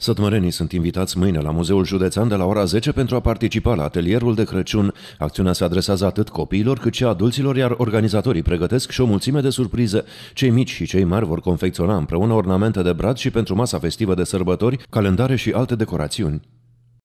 Sătmărenii sunt invitați mâine la Muzeul Județean de la ora 10 pentru a participa la atelierul de Crăciun. Acțiunea se adresează atât copiilor cât și adulților, iar organizatorii pregătesc și o mulțime de surprize. Cei mici și cei mari vor confecționa împreună ornamente de brad și pentru masa festivă de sărbători, calendare și alte decorațiuni.